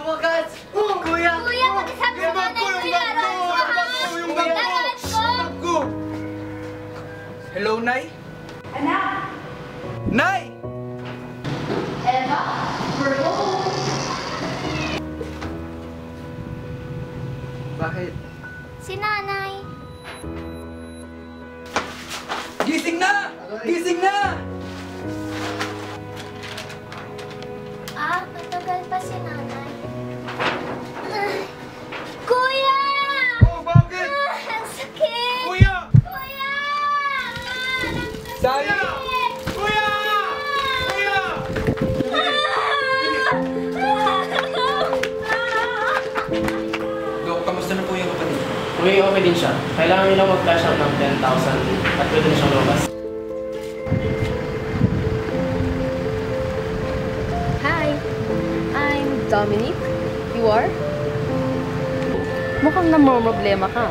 Sa wakas! Kuya! Kuya, pagkasama sa nanay ko yung ha? Yung bag ko! Laruan ko! Bag ko! Hello, Nay? Anak! Nay! Eva, we're home. Bakit? Si nanay. Gising na! Gising na! Sakit! Kuya! Kuya! Dok, kamusta na po yung kapatid? Okay, okay din siya. Kailangan nila mag-cash out ng 10,000 at pwede na siyang lumabas. Hi, I'm Dominic. You are? Mukhang namumroblema ka.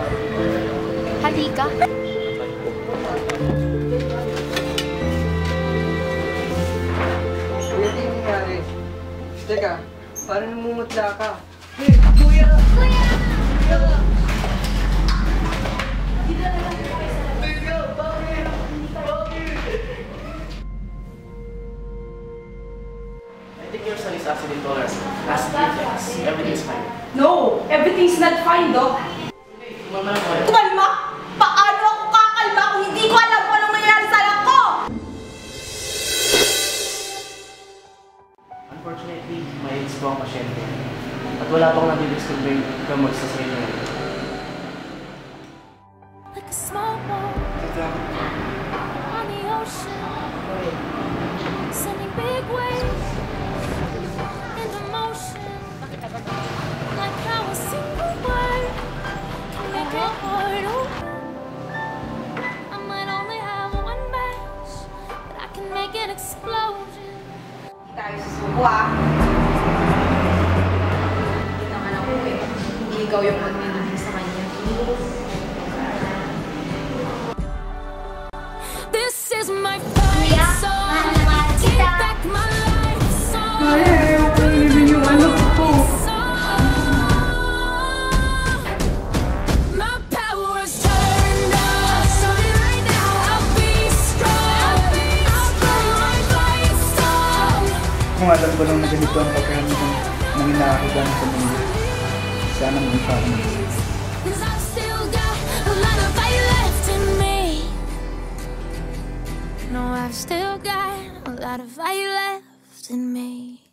Halika. Teka, parang namumutla ka. Hey, kuya! Kuya! Teka, bakit? Bakit? I think your son is accident tolerance. Last reflex. Everything's fine. No, everything's not fine, Doc. Kumama na po kayo. Pasyente. At wala pang nabibiscover yung gamot sa sarili niya. Like a small boat on the ocean, sending big waves into motion. Like how a single word can make a heart. I might only have one match, but I can make an explosion. Tayo susuko, ah. Ikaw yung magbibigay sa kanya. This is my fight Kuya, song. Take back my life song. ayaw ko ibigin yung anak ko. My power's turned up. So right now I'll be strong. I'll go right by your song. Kung alam ko lang na ganito ang pagkakamit ng inaakita sa mundo. Sana manfaatnya. No, I've still got a lot of fire left in me.